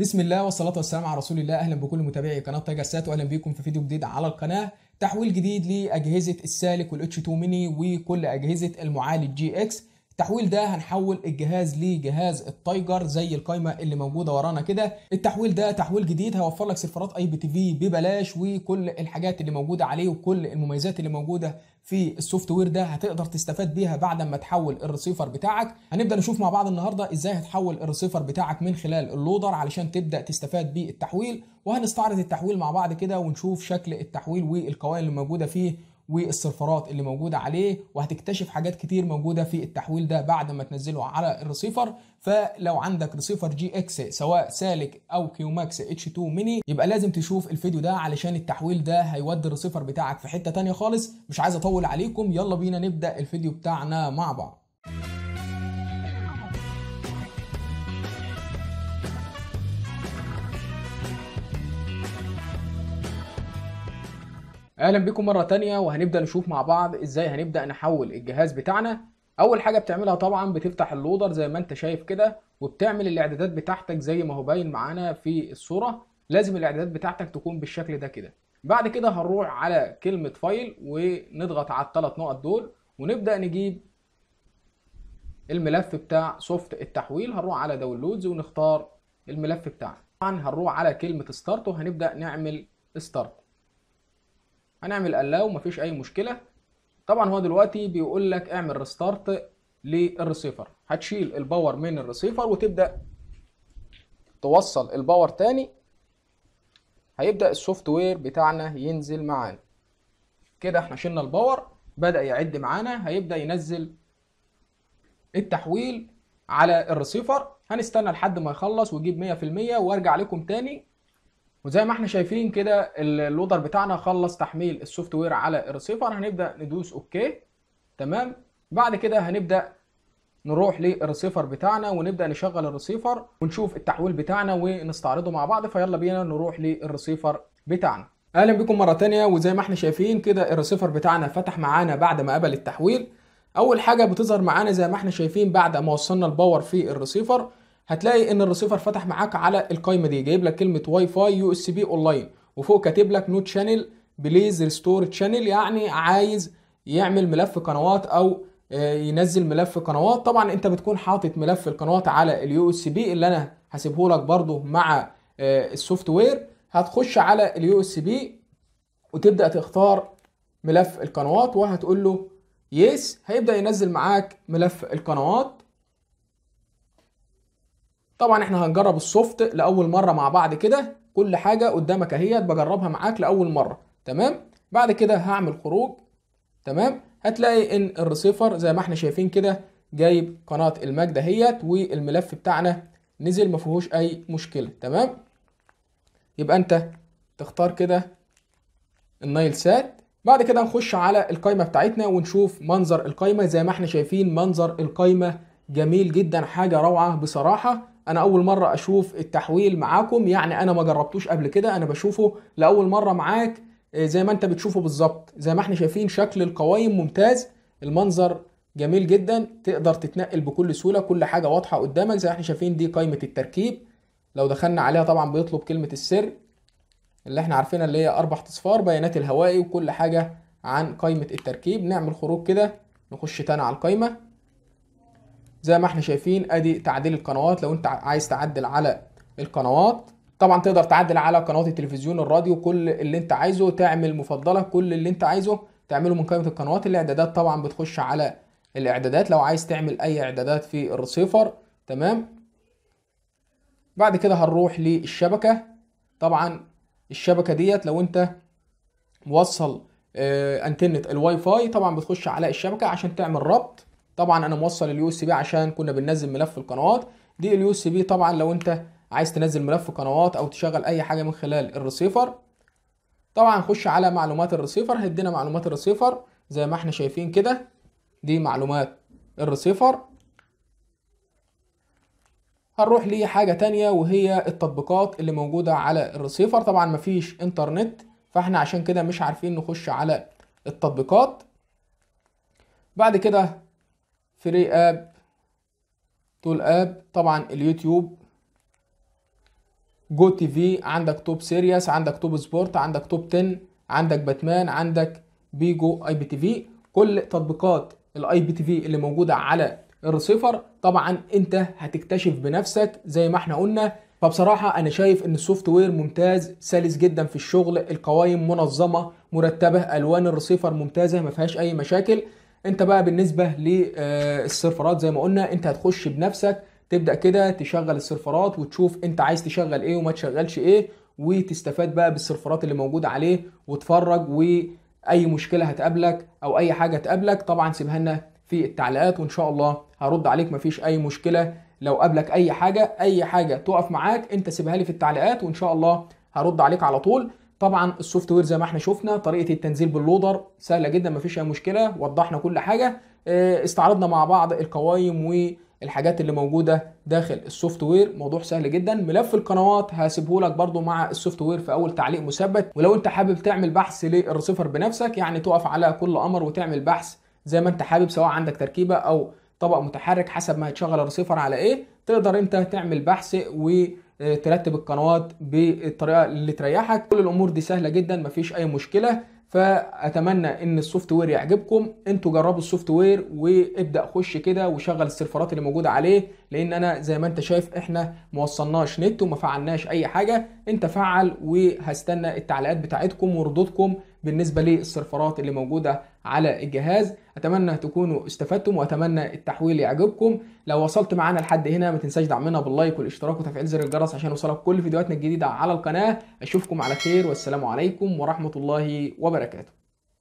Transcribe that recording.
بسم الله والصلاة والسلام على رسول الله. أهلا بكل متابعي قناة تايجر سات وأهلا بكم في فيديو جديد على القناة. تحويل جديد لأجهزة السالك وال H2 Mini وكل أجهزة المعالج GX. التحويل ده هنحول الجهاز لجهاز التايجر زي القايمة اللي موجودة ورانا كده. التحويل ده تحويل جديد هيوفر لك سيرفرات IPTV ببلاش وكل الحاجات اللي موجودة عليه وكل المميزات اللي موجودة في ال software ده هتقدر تستفاد بيها بعد ما تحول الريسيفر بتاعك. هنبدأ نشوف مع بعض النهارده إزاي هتحول الريسيفر بتاعك من خلال اللودر علشان تبدأ تستفاد بالتحويل وهنستعرض التحويل مع بعض كده ونشوف شكل التحويل والقوائم اللي موجودة فيه. والسيرفرات اللي موجودة عليه وهتكتشف حاجات كتير موجودة في التحويل ده بعد ما تنزله على الريسيفر. فلو عندك receiver GX سواء سالك أو Qmax H2 Mini يبقى لازم تشوف الفيديو ده علشان التحويل ده هيودي الريسيفر بتاعك في حتة تانية خالص. مش عايز أطول عليكم يلا بينا نبدأ الفيديو بتاعنا مع بعض. أهلا بكم مرة تانية وهنبدأ نشوف مع بعض إزاي هنبدأ نحول الجهاز بتاعنا. أول حاجة بتعملها طبعا بتفتح اللودر زي ما أنت شايف كده وبتعمل الإعدادات بتاعتك زي ما هو باين معانا في الصورة. لازم الإعدادات بتاعتك تكون بالشكل ده كده. بعد كده هنروح على كلمة file ونضغط على الثلاث نقط دول ونبدأ نجيب الملف بتاع soft التحويل. هنروح على downloads ونختار الملف بتاعنا. طبعا هنروح على كلمة start وهنبدأ نعمل start هنعمل allow مفيش أي مشكلة. طبعا هو دلوقتي بيقول لك اعمل restart لل receiver هتشيل ال power من الريسيفر وتبدأ توصل ال power تاني. هيبدأ ال software بتاعنا ينزل معانا. كده إحنا شلنا ال power بدأ يعد معانا هيبدأ ينزل التحويل على الريسيفر هنستنى لحد ما يخلص ويجيب 100% وأرجع لكم تاني. وزي ما إحنا شايفين كده اللودر بتاعنا خلص تحميل ال software على الريسيفر. هنبدأ ندوس okay. تمام. بعد كده هنبدأ نروح للريسيفر بتاعنا ونبدأ نشغل الريسيفر ونشوف التحويل بتاعنا ونستعرضه مع بعض. فيلا بينا نروح للريسيفر بتاعنا. أهلا بكم مرة تانية. وزي ما إحنا شايفين كده الريسيفر بتاعنا فتح معانا بعد ما قبل التحويل. أول حاجة بتظهر معانا زي ما إحنا شايفين بعد ما وصلنا ال power في الريسيفر هتلاقي إن الريسيفر فتح معاك على القايمة دي جايب لك كلمة WiFi USB online وفوق كاتب لك no channel please restore channel يعني عايز يعمل ملف قنوات أو ينزل ملف قنوات. طبعا أنت بتكون حاطط ملف القنوات على ال USB اللي أنا هسيبه لك برده مع ال software. هتخش على ال USB وتبدأ تختار ملف القنوات وهتقول له yes هيبدأ ينزل معاك ملف القنوات. طبعا إحنا هنجرب ال soft لأول مرة مع بعض كده. كل حاجة قدامك اهيت بجربها معاك لأول مرة. تمام؟ بعد كده هعمل خروج. تمام؟ هتلاقي إن الريسيفر زي ما إحنا شايفين كده جايب قناة الماك دهيت والملف بتاعنا نزل ما فيهوش أي مشكلة. تمام؟ يبقى أنت تختار كده النايل سات. بعد كده نخش على القايمة بتاعتنا ونشوف منظر القايمة. زي ما إحنا شايفين منظر القايمة جميل جدا حاجة روعة بصراحة. أنا أول مرة أشوف التحويل معاكم يعني أنا ما جربتوش قبل كده أنا بشوفه لأول مرة معاك زي ما أنت بتشوفه بالظبط زي ما إحنا شايفين شكل القوايم ممتاز المنظر جميل جدا تقدر تتنقل بكل سهولة كل حاجة واضحة قدامك زي ما إحنا شايفين دي قائمة التركيب لو دخلنا عليها طبعا بيطلب كلمة السر اللي إحنا عارفينها اللي هي أربع إصفار بيانات الهوائي وكل حاجة عن قائمة التركيب نعمل خروج كده نخش تاني على القائمه زي ما إحنا شايفين ادي تعديل القنوات. لو انت عايز تعدل على القنوات طبعا تقدر تعدل على قنوات التلفزيون الراديو كل اللي انت عايزه تعمل مفضلة كل اللي انت عايزه تعمله من قائمة القنوات. الاعدادات طبعا بتخش على الاعدادات. لو عايز تعمل أي اعدادات في الريسيفر تمام؟ بعد كده هنروح للشبكة. طبعا الشبكة ديت لو انت موصل antenna ال WiFi طبعا بتخش على الشبكة عشان تعمل ربط. طبعا أنا موصل ال USB عشان كنا بننزل ملف القنوات. دي ال USB طبعا لو أنت عايز تنزل ملف قنوات أو تشغل أي حاجة من خلال الريسيفر. طبعا نخش على معلومات الريسيفر. هيدينا معلومات الريسيفر زي ما إحنا شايفين كده. دي معلومات الريسيفر. هنروح لحاجه تانية وهي التطبيقات اللي موجودة على الريسيفر. طبعا مفيش إنترنت فإحنا عشان كده مش عارفين نخش على التطبيقات. بعد كده free app tool app طبعا اليوتيوب. Go TV عندك Top Series عندك Top Sport عندك Top 10 عندك باتمان عندك بيجو IPTV كل تطبيقات ال IPTV اللي موجودة على الريسيفر طبعا أنت هتكتشف بنفسك زي ما إحنا قلنا. فبصراحة أنا شايف إن ال software ممتاز سلس جدا في الشغل القوائم منظمة مرتبة ألوان الريسيفر ممتازة ما فيهاش أي مشاكل. انت بقى بالنسبة للسيرفرات زي ما قلنا انت هتخش بنفسك تبدأ كده تشغل السيرفرات وتشوف انت عايز تشغل إيه وما تشغلش إيه وتستفاد بقى بالسيرفرات اللي موجودة عليه وتفرج وأي مشكلة هتقابلك أو أي حاجة تقابلك طبعا سيبها لنا في التعليقات وإن شاء الله هرد عليك مفيش أي مشكلة. لو قابلك أي حاجة أي حاجة تقف معاك انت سيبها لي في التعليقات وإن شاء الله هرد عليك على طول. طبعا ال software زي ما إحنا شفنا طريقة التنزيل باللودر سهلة جدا مفيش أي مشكلة وضحنا كل حاجة. استعرضنا مع بعض القوائم والحاجات اللي موجودة داخل ال software. موضوع سهل جدا. ملف القنوات هسيبه لك برده مع ال software في أول تعليق مثبت. ولو انت حابب تعمل بحث للريسيفر بنفسك يعني تقف على كل أمر وتعمل بحث زي ما انت حابب سواء عندك تركيبة أو طبق متحرك حسب ما هتشغل الريسيفر على إيه تقدر انت تعمل بحث وترتب القنوات بالطريقة اللي تريحك. كل الأمور دي سهلة جدا مفيش أي مشكلة. فأتمنى إن ال software يعجبكم. أنتوا جربوا ال software وابدأ خش كده وشغل السيرفرات اللي موجودة عليه لأن أنا زي ما أنت شايف إحنا ما وصلناش نت وما فعلناش أي حاجة. أنت فعل وهستنى التعليقات بتاعتكم وردودكم. بالنسبة للسيرفرات اللي موجودة على الجهاز. أتمنى تكونوا استفدتم وأتمنى التحويل يعجبكم. لو وصلت معانا لحد هنا ما تنساش دعمنا باللايك والاشتراك وتفعيل زر الجرس عشان يوصلك كل فيديوهاتنا الجديدة على القناة. أشوفكم على خير والسلام عليكم ورحمة الله وبركاته.